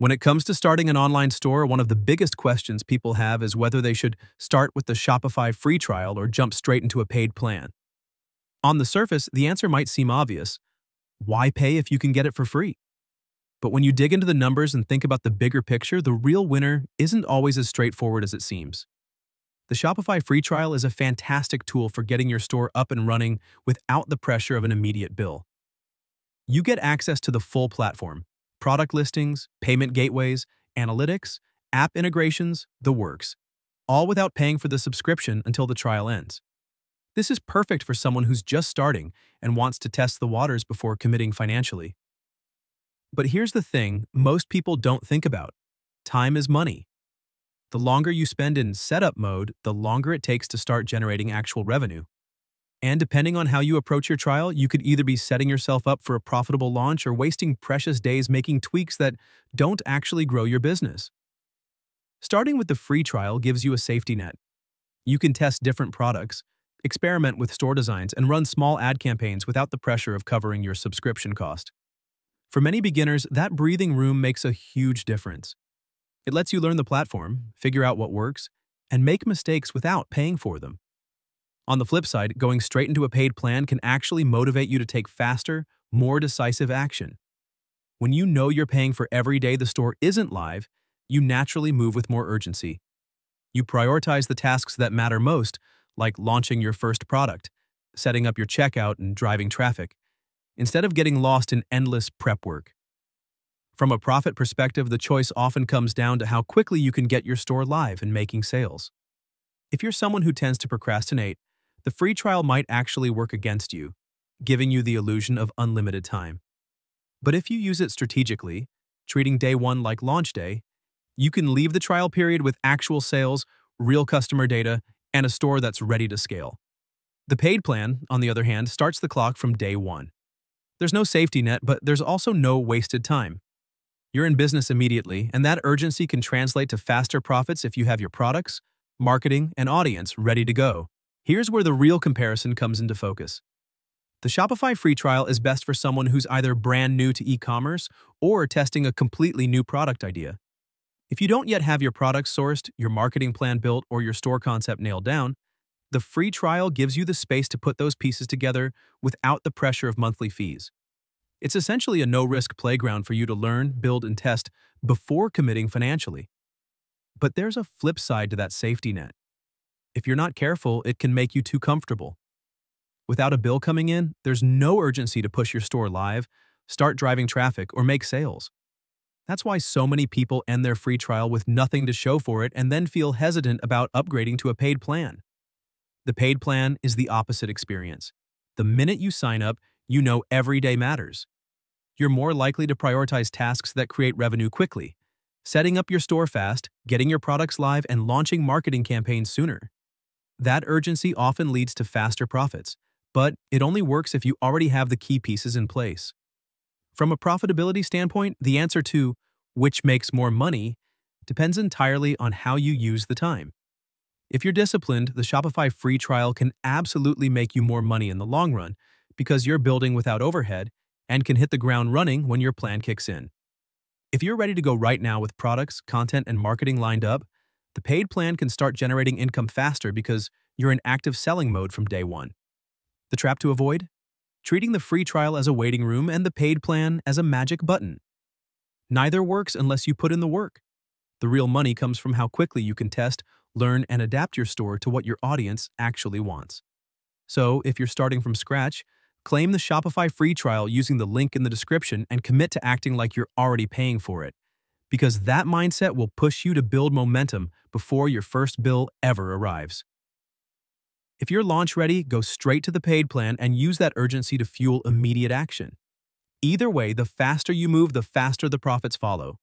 When it comes to starting an online store, one of the biggest questions people have is whether they should start with the Shopify free trial or jump straight into a paid plan. On the surface, the answer might seem obvious. Why pay if you can get it for free? But when you dig into the numbers and think about the bigger picture, the real winner isn't always as straightforward as it seems. The Shopify free trial is a fantastic tool for getting your store up and running without the pressure of an immediate bill. You get access to the full platform product listings, payment gateways, analytics, app integrations, the works, all without paying for the subscription until the trial ends. This is perfect for someone who's just starting and wants to test the waters before committing financially. But here's the thing most people don't think about time is money. The longer you spend in setup mode, the longer it takes to start generating actual revenue. And depending on how you approach your trial, you could either be setting yourself up for a profitable launch or wasting precious days making tweaks that don't actually grow your business. Starting with the free trial gives you a safety net. You can test different products, experiment with store designs, and run small ad campaigns without the pressure of covering your subscription cost. For many beginners, that breathing room makes a huge difference. It lets you learn the platform, figure out what works, and make mistakes without paying for them. On the flip side, going straight into a paid plan can actually motivate you to take faster, more decisive action. When you know you're paying for every day the store isn't live, you naturally move with more urgency. You prioritize the tasks that matter most, like launching your first product, setting up your checkout, and driving traffic, instead of getting lost in endless prep work. From a profit perspective, the choice often comes down to how quickly you can get your store live and making sales. If you're someone who tends to procrastinate, the free trial might actually work against you, giving you the illusion of unlimited time. But if you use it strategically, treating day one like launch day, you can leave the trial period with actual sales, real customer data, and a store that's ready to scale. The paid plan, on the other hand, starts the clock from day one. There's no safety net, but there's also no wasted time. You're in business immediately, and that urgency can translate to faster profits if you have your products, marketing, and audience ready to go. Here's where the real comparison comes into focus. The Shopify free trial is best for someone who's either brand new to e-commerce or testing a completely new product idea. If you don't yet have your products sourced, your marketing plan built, or your store concept nailed down, the free trial gives you the space to put those pieces together without the pressure of monthly fees. It's essentially a no-risk playground for you to learn, build, and test before committing financially. But there's a flip side to that safety net. If you're not careful, it can make you too comfortable. Without a bill coming in, there's no urgency to push your store live, start driving traffic, or make sales. That's why so many people end their free trial with nothing to show for it and then feel hesitant about upgrading to a paid plan. The paid plan is the opposite experience. The minute you sign up, you know every day matters. You're more likely to prioritize tasks that create revenue quickly, setting up your store fast, getting your products live, and launching marketing campaigns sooner. That urgency often leads to faster profits, but it only works if you already have the key pieces in place. From a profitability standpoint, the answer to which makes more money depends entirely on how you use the time. If you're disciplined, the Shopify free trial can absolutely make you more money in the long run because you're building without overhead and can hit the ground running when your plan kicks in. If you're ready to go right now with products, content, and marketing lined up, the paid plan can start generating income faster because you're in active selling mode from day one. The trap to avoid? Treating the free trial as a waiting room and the paid plan as a magic button. Neither works unless you put in the work. The real money comes from how quickly you can test, learn, and adapt your store to what your audience actually wants. So, if you're starting from scratch, Claim the Shopify free trial using the link in the description and commit to acting like you're already paying for it. Because that mindset will push you to build momentum before your first bill ever arrives. If you're launch ready, go straight to the paid plan and use that urgency to fuel immediate action. Either way, the faster you move, the faster the profits follow.